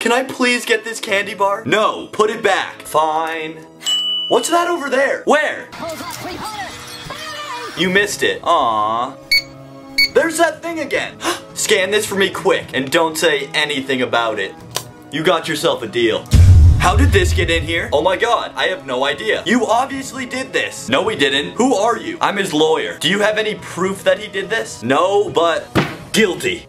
Can I please get this candy bar? No, put it back. Fine. What's that over there? Where? You missed it. Aww. There's that thing again. Scan this for me quick and don't say anything about it. You got yourself a deal. How did this get in here? Oh my god, I have no idea. You obviously did this. No, we didn't. Who are you? I'm his lawyer. Do you have any proof that he did this? No, but guilty.